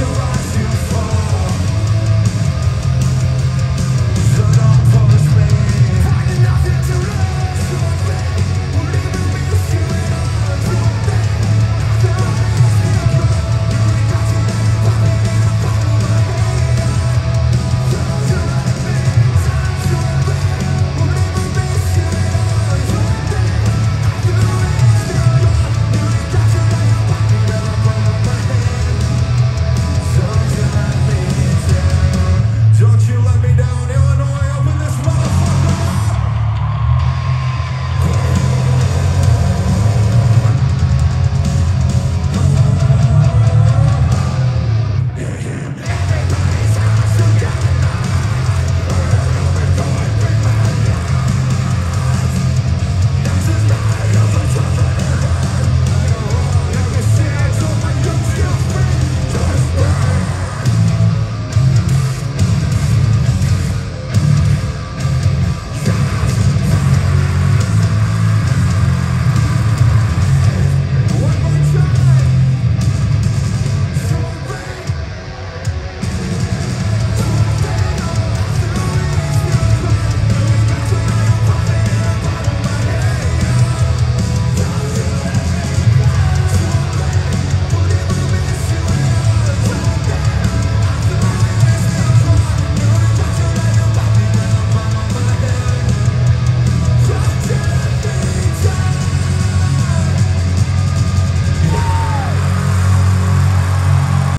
to us.